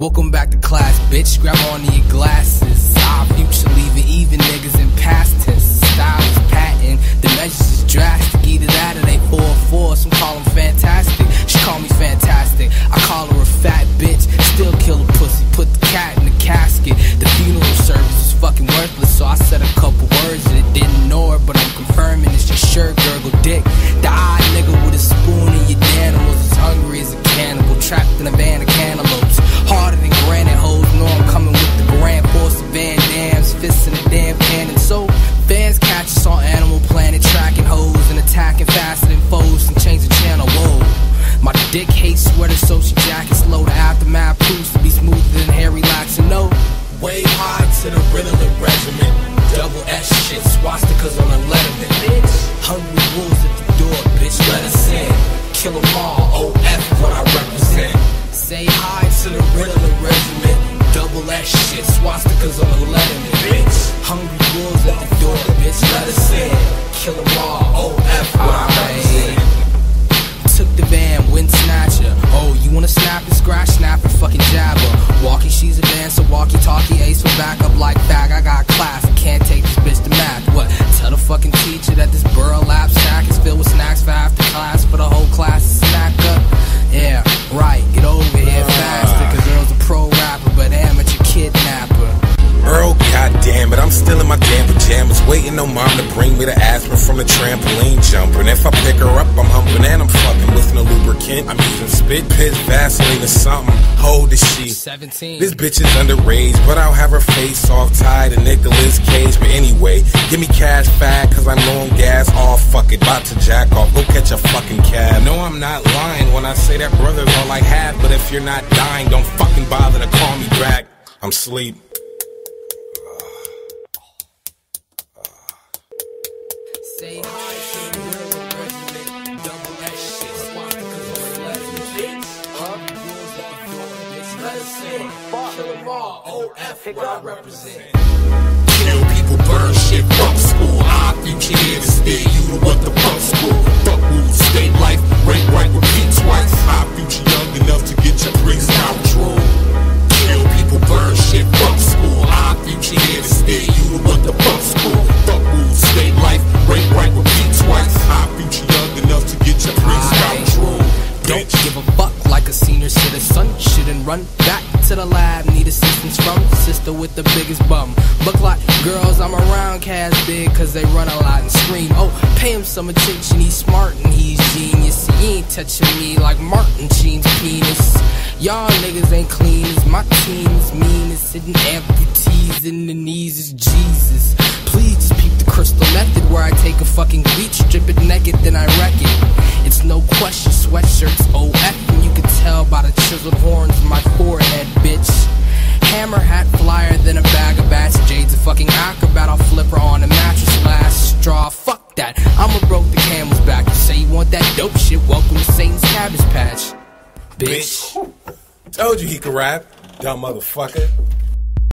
Welcome back to class, bitch. Grab on to your glasses. Our future leaving even niggas in past tense. Style is patent, the measures is drastic. Either that or they 4-4. Some call them fantastic. She call me fantastic. I call her a fat bitch. Still kill a pussy. Put the cat in the casket. The dick hates sweaters, so she jackets slow. The aftermath proves to be smoother than hair relaxing. No. Way high to the Ritalin regiment. Double S shit, swastikas on a letterman. Bitch, Hungry wolves at the door, bitch. let us in. Kill 'em all, OF what I represent. Say hi To the Ritalin regiment. Double S shit, swastikas on a letterman. Bitch, Hungry wolves at the door, bitch. let us in. Wanna snap and scratch, snap and fucking jabber. Walkie, she's a dancer, walkie talkie, ace for backup like bag. I got class, can't take this bitch to math. What? Tell the fucking teacher that this burlap sack is filled with snacks for after class for the whole class to snack up. Yeah, right, get over here faster, cause girl's a pro rapper, but amateur kidnapper. Earl, goddamn it, I'm still in my damn pajamas, waiting on mom to bring me the aspirin from the trampoline jumper. And if I pick her up, I'm humping and I'm fucking with no lubricant. I'm using spit, piss, Vaseline, or something. Hold the she. 17. This bitch is underage, but I'll have her face off tied to Nicolas Cage. But anyway, give me cash fat, cause I'm low on gas. Oh, fuck it, about to jack off. Go catch a fucking cab. No, I'm not lying when I say that brother's all I have. But if you're not dying, don't fucking bother to call me back. I'm sleep. Say represent. Kill people, burn shit, fuck school. Our future here to steer you to what the fuck school. Fuck rules, state life, rank right, repeat twice. Our future young enough to get your drinks out drool. Kill people, burn shit, fuck school. Our future here to steer you to what the fuck school. Fuck rules, state life, rank right, repeat twice. Our future young enough to get your drinks out drool. Don't give a senior citizen. Shouldn't run back to the lab. Need assistance from sister with the biggest bum. Book like girls I'm around, cast big cause they run a lot and scream. Oh, pay him some attention. He's smart and he's genius. He ain't touching me like Martin Sheen's penis. Y'all niggas ain't clean as my team is mean as hitting amputees in the knees is Jesus. Please peep the crystal method chiseled horns in my forehead, bitch. Hammer hat flyer, then a bag of bats. Jade's a fucking acrobat, I'll flip her on a mattress. Last straw, fuck that. I'ma broke the camel's back. You say you want that dope shit, welcome to Satan's Cabbage Patch. Bitch. Bitch. Told you he could rap, dumb motherfucker.